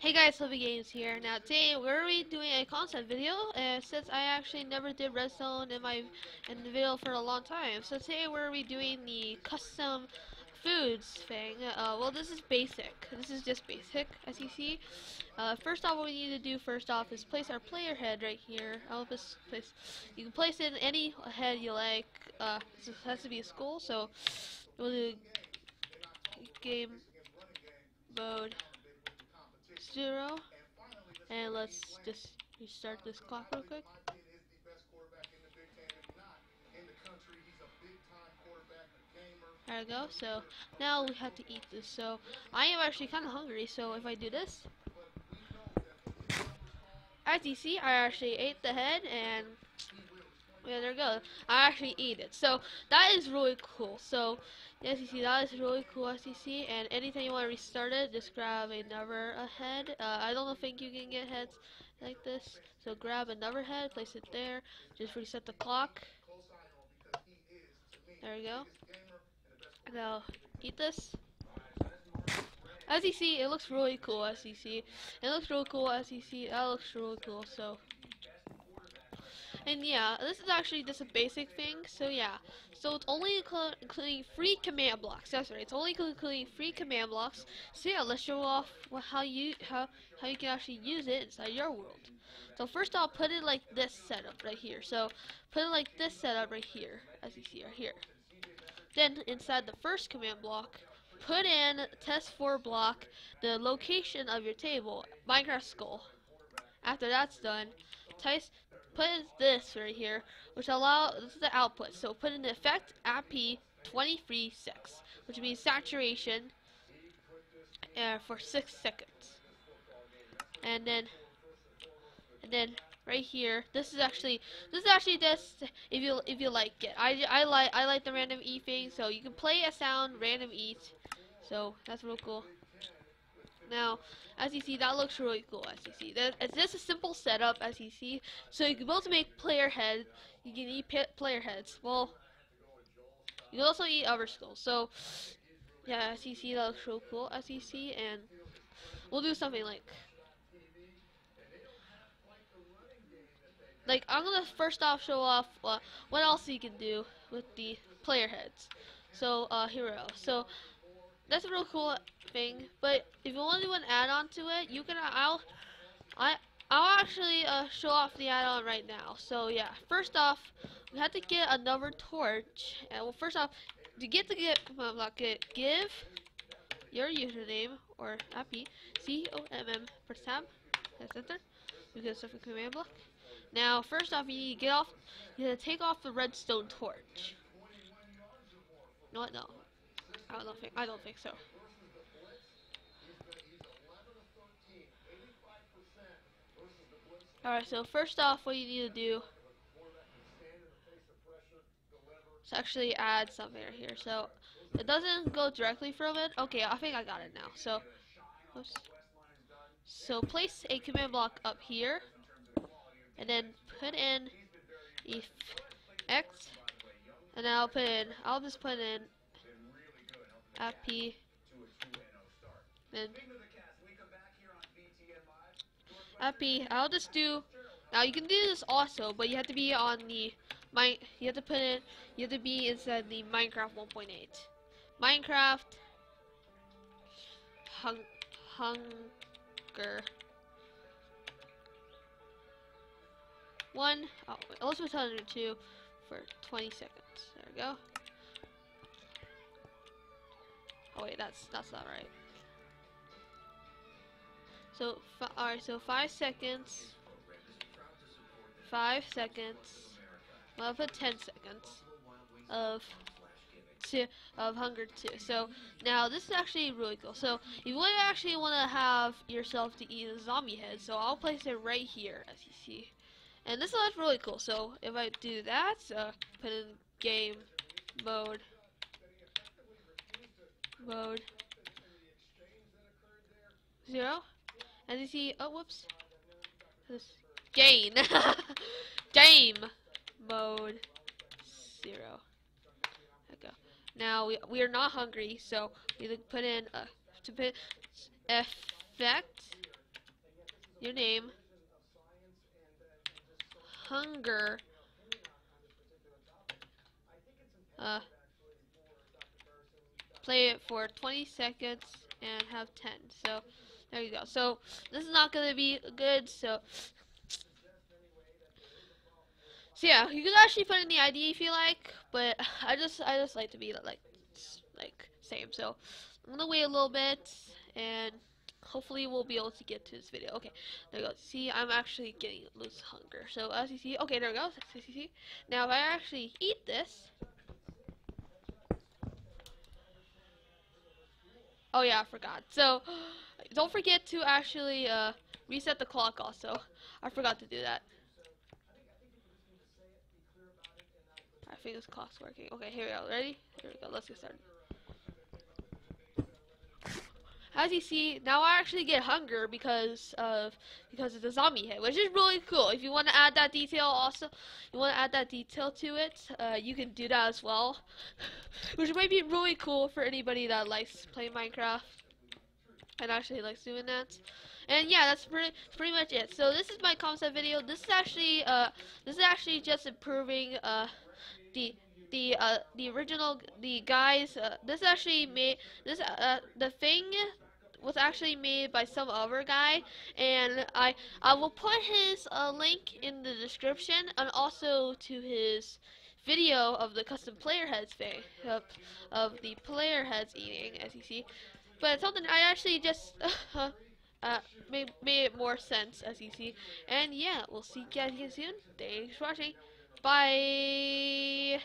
Hey guys, Flippy Games here. Now today we're be doing a concept video, and since I actually never did redstone in my in the video for a long time, so today we're be doing the custom foods thing. Uh, well, this is basic. This is just basic, as you see. Uh, first off, what we need to do first off is place our player head right here. I'll just place. You can place it in any head you like. Uh, this has to be a skull, so we'll do game mode zero. And let's just restart this clock real quick. There we go. So now we have to eat this. So I am actually kind of hungry. So if I do this, as you see, I actually ate the head and yeah, there we go. I actually eat it. So that is really cool. So as you see, that is really cool see. And anytime you want to restart it, just grab another head. Uh, I don't think you can get heads like this. So grab another head, place it there. Just reset the clock. There we go. Now eat this. As you see, it looks really cool. As you see, it looks really cool. As you see, that looks really cool. So. And yeah, this is actually just a basic thing, so yeah. So it's only including free command blocks. That's right. It's only including free command blocks. So yeah, let's show off how you how how you can actually use it inside your world. So first I'll put it like this setup right here. So put it like this setup right here, as you see right here. Then inside the first command block, put in test 4 block the location of your table, Minecraft skull. After that's done, put this right here, which allow this is the output. So put in the effect AP 23 6, which means saturation uh, for six seconds. And then, and then right here, this is actually this is actually this if you if you like it. I I like I like the random E thing, so you can play a sound random E. So that's real cool. Now, as you see, that looks really cool, as you see. That, it's just a simple setup, as you see. So you can both make player heads. You can eat player heads. Well, you can also eat other skulls. So, yeah, as you see, that looks real cool, as you see. And we'll do something like... Like, I'm going to first off show off uh, what else you can do with the player heads. So, uh, go. So, that's real cool thing. But if you want to do an add-on to it, you can. I'll. I. I'll actually uh, show off the add-on right now. So yeah, first off, we have to get another torch. And well, first off, to get the get, well, not get, give your username or API C O M M press tab. Press enter. You get stuff in command block. Now, first off, you need to get off. You need to take off the redstone torch. No, no, I don't think I don't think so. Alright, so first off what you need to do is actually add something right here. So it doesn't go directly from it. Okay, I think I got it now. So oops. So place a command block up here and then put in if x and then I'll put in I'll just put in happy then happy I'll just do now you can do this also but you have to be on the my you have to put in you have to be inside the Minecraft 1.8 Minecraft hung hunger. One oh let's put under two for 20 seconds. There we go. Oh wait, that's that's not right. So, alright, so five seconds. Five seconds. Well, put ten seconds of two of hunger two. So now this is actually really cool. So you would actually want to have yourself to eat a zombie head. So I'll place it right here, as you see. And this is really cool. So if I do that, uh, put in game mode mode zero. As you see, oh whoops, this gain game mode zero. There go. Now we we are not hungry, so we put in uh, to put effect your name, hunger, uh, play it for 20 seconds and have 10. So there you go. So this is not gonna be good. So so yeah, you can actually put in the ID if you like, but I just I just like to be like like same. So I'm gonna wait a little bit and hopefully we'll be able to get to this video. Okay, there we go. See, I'm actually getting loose hunger. So as you see, okay, there we go. See, now if I actually eat this. Oh yeah, I forgot. So don't forget to actually uh, reset the clock also. I forgot to do that. I think this clock's working. Okay, here we go. Ready? Here we go. Let's get started. As you see, now I actually get hunger because of because of the zombie hit, which is really cool. If you want to add that detail, also you want to add that detail to it, uh, you can do that as well, which might be really cool for anybody that likes playing Minecraft and actually likes doing that. And yeah, that's pretty pretty much it. So this is my concept video. This is actually uh this is actually just improving uh the the uh the original the guys uh, this actually made this uh the thing was actually made by some other guy and I I will put his uh, link in the description and also to his video of the custom player heads thing of, of the player heads eating as you see but something I actually just uh, uh, made, made it more sense as you see. And yeah we'll see you guys again soon. Thanks for watching. Bye